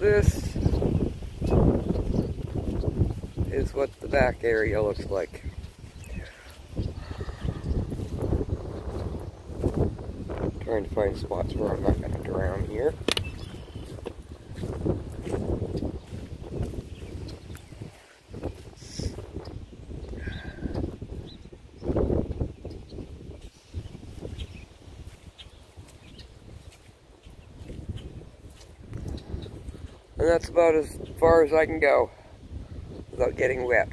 this is what the back area looks like. Trying to find spots where I'm not going to drown here. And that's about as far as I can go without getting wet.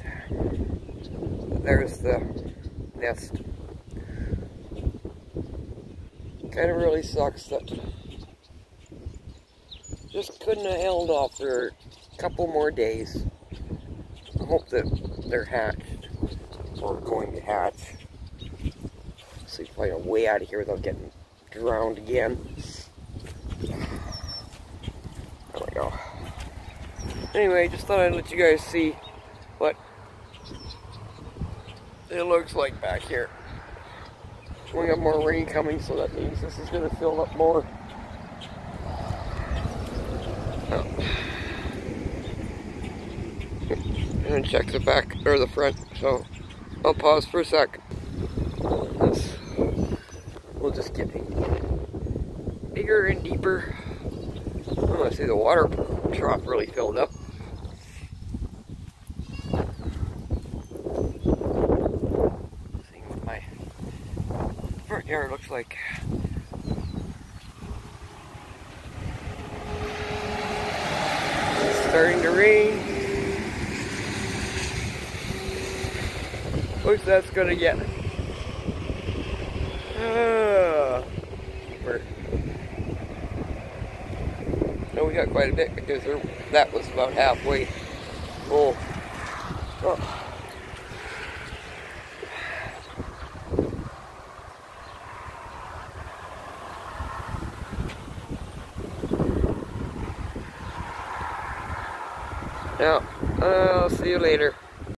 There's the nest. Kind of really sucks that just couldn't have held off for a couple more days. I hope that they're hatched or going to hatch. See if I can way out of here without getting drowned again. There we go. Anyway, just thought I'd let you guys see what it looks like back here. We got more rain coming, so that means this is going to fill up more. Oh. And check the back or the front, so I'll pause for a sec. We'll just get bigger and deeper. I want to see the water trough really filled up. Yard looks like. It's starting to rain. Looks that's gonna get. Uh, no, we got quite a bit because that was about halfway. Oh. Yeah, uh, I'll see you later.